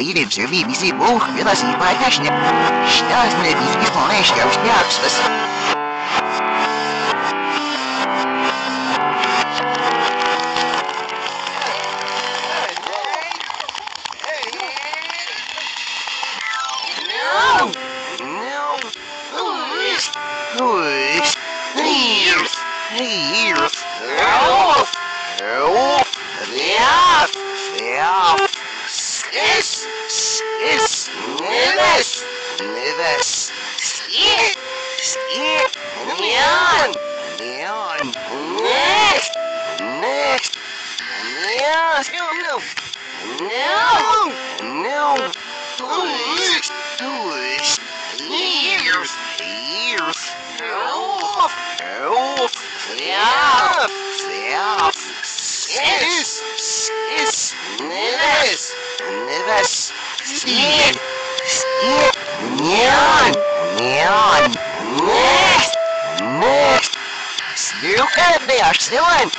Saidi dřeví vizí bůh vyrazí pákašně. Šťastný výzvy slonešťa už nějak svesl. years. Elf, elf, yes, yes, sis, sis, nivis, nivis, skit, skit, neon, neon, net, net, neon, no, no, no, no, foolish, foolish, years, years, elf, elf, yeah. Yeah. Yes. Yes. Nervous. Nervous. Neon. Neon. Neon. Next. Next. Look at me, I'm still in.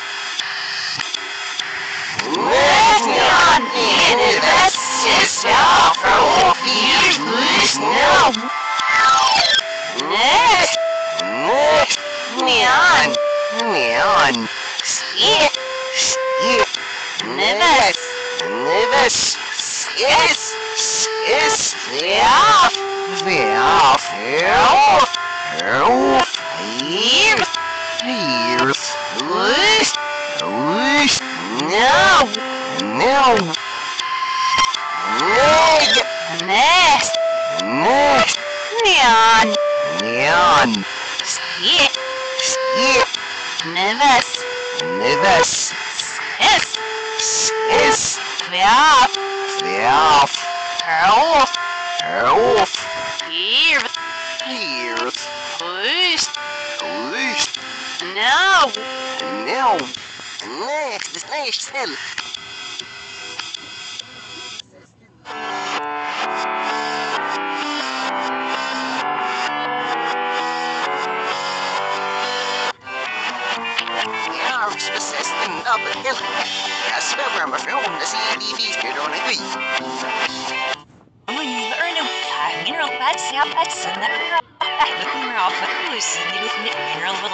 Neon. Neon. Neves! Yes! Yes! Yeah! There, there, there, here, here, push, push, no, no, leg, next, next, neon, neon, skip, skip, nervous, nervous, skiss, off, off, off, off. Here. Here. Push. Push. No. No. Next. Next. Of the hill. Yes, we're from the CDV, you don't agree. mineral bad snap at sun that mineral back mineral but who's mineral with